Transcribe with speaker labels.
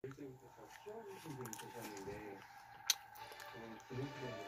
Speaker 1: 일찍부터 키워주신 분이 계셨는데 저는 기능적으로 이런